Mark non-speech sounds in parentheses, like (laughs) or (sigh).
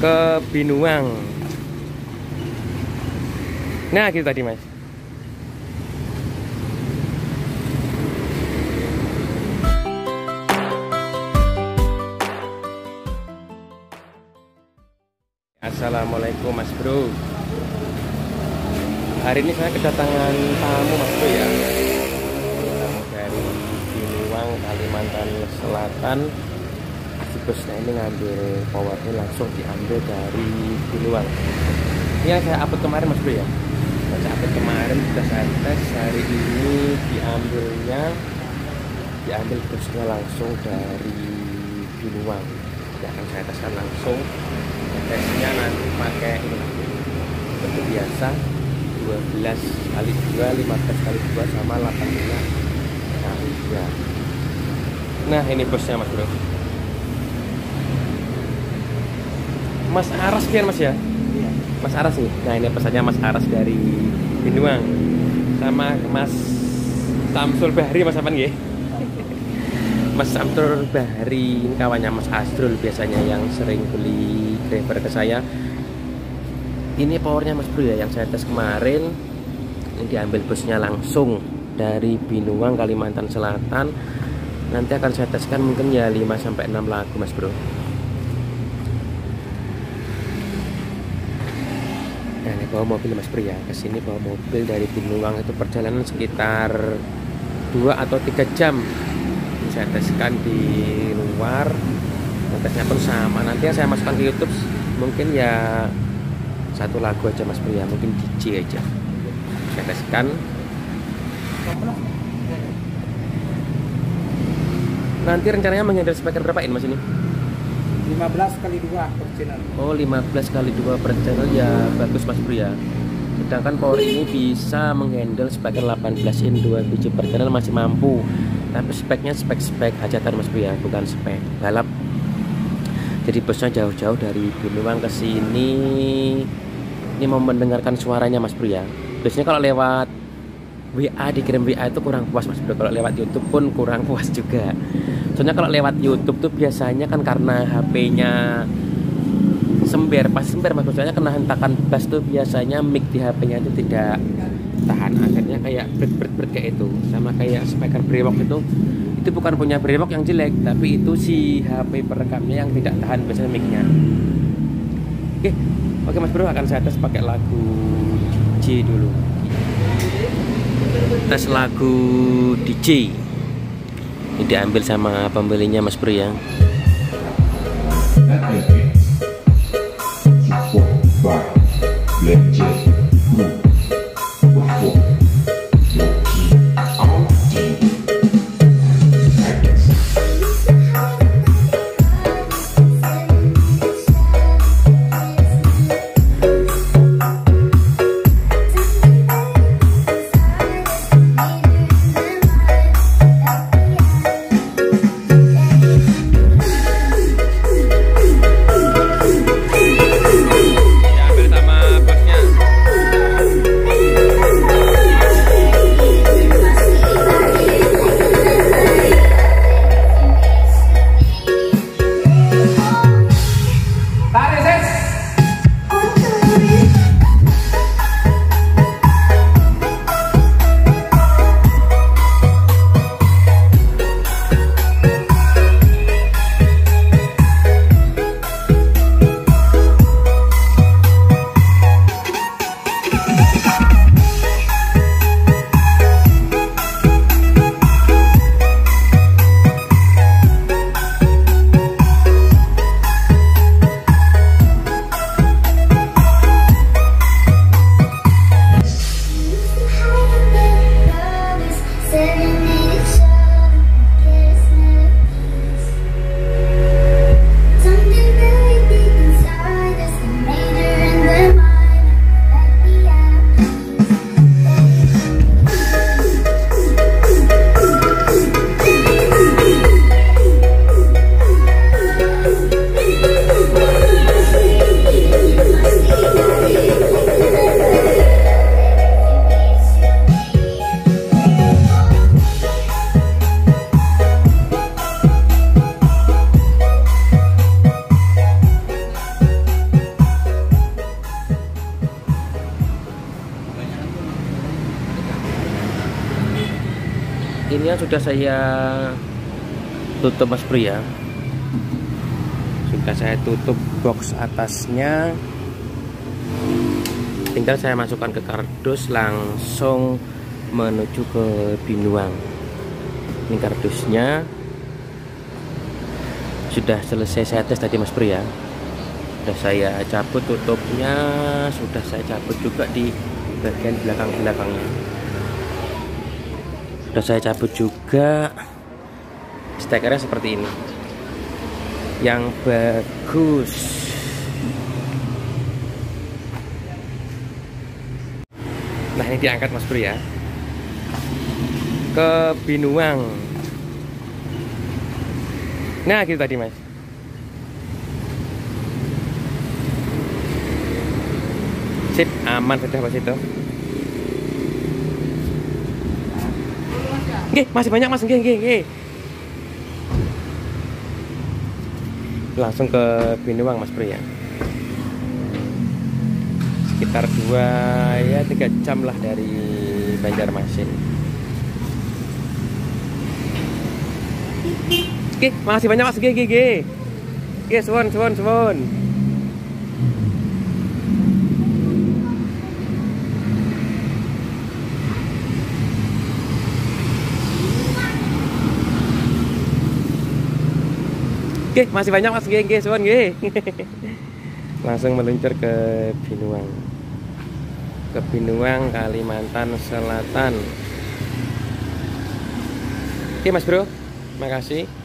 ke Binuang. Nah gitu tadi mas. Assalamualaikum mas bro. Hari ini saya kedatangan tamu mas bro ya. Tamu dari Binuang, Kalimantan Selatan Si bosnya ini ngambil powernya langsung diambil dari Binuang Ini yang saya upload kemarin mas bro ya? Saya upload kemarin sudah saya tes. Hari ini diambilnya Diambil bosnya langsung dari Binuang Ya akan saya teskan langsung. Tesnya nanti pakai ini seperti biasa 12 kali 2 15 kali 2 sama 18 kali 2 nah ini bosnya mas bro Mas Aras kan mas ya? Iya. Mas Aras nih nah ini pesannya Mas Aras dari Binuang sama Mas Samsul Bahri mas apa nih (laughs) Mas Samsul Bahri ini kawannya Mas Asrul biasanya yang sering beli driver ke saya. Ini powernya Mas Bro ya yang saya tes kemarin. Ini diambil busnya langsung dari Binuang Kalimantan Selatan. Nanti akan saya teskan mungkin ya 5 sampai 6 lagu Mas Bro nah ini bawa mobil Mas Bro ya. Ke sini bawa mobil dari Binuang itu perjalanan sekitar 2 atau 3 jam. Saya teskan di luar tesnya pun sama. Nanti yang saya masukkan ke YouTube mungkin ya satu lagu aja mas Bro ya. Mungkin DJ aja. Saya teskan. Nanti rencananya menghandle speaker berapa ini mas ini 15 kali 2 per channel. oh 15 kali 2 per channel ya bagus mas Bro ya. Sedangkan power ini bisa menghandle speaker 18 in 2 biji per channel masih mampu. Tapi speknya spek-spek hajatan mas Bro ya bukan spek balap. Jadi bosnya jauh-jauh dari Binuang ke sini. Ini mau mendengarkan suaranya mas Bro ya. Biasanya kalau lewat WA dikirim WA itu kurang puas mas Bro. Kalau lewat YouTube pun kurang (laughs) puas juga. Soalnya kalau lewat YouTube tuh biasanya kan karena HP-nya sember pas sember mas soalnya kena hentakan bass tuh biasanya mic di HP-nya itu tidak tahan. Akhirnya kayak berat berat kayak itu. Sama kayak speaker brewok itu. Itu bukan punya brewok yang jelek tapi itu si HP perekamnya yang tidak tahan biasanya mic-nya. Oke oke mas bro akan saya tes pakai lagu DJ dulu tes lagu DJ ini diambil sama pembelinya Mas Bro ya. Go. Boxnya sudah saya tutup mas bro ya. Sudah saya tutup box atasnya. Tinggal saya masukkan ke kardus langsung menuju ke binuang. Ini kardusnya. Sudah selesai saya tes tadi mas bro ya. Sudah saya cabut tutupnya sudah saya cabut juga di bagian belakang-belakangnya sudah saya cabut juga. Stekernya seperti ini. Yang bagus. Nah ini diangkat mas bro ya. Ke Binuang. Nah gitu tadi mas. Sip aman sudah mas itu Nggih, masih banyak Mas. Nggih, nggih, nggih. Langsung ke Binuang Mas Bro ya. Sekitar dua ya tiga jam lah dari Banjarmasin. Nggih, masih banyak Mas. Nggih, nggih, nggih. Nggih, suwun, suwun, suwun. Oke, masih banyak Mas. Nggih, nggih, suwun nggih. (laughs) Langsung meluncur ke Binuang. Ke Binuang, Kalimantan Selatan. Oke, Mas Bro. Makasih.